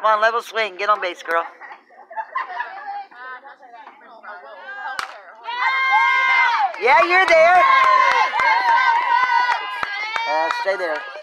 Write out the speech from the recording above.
Come on, level swing. Get on base, girl. Yeah, you're there. Uh, stay there.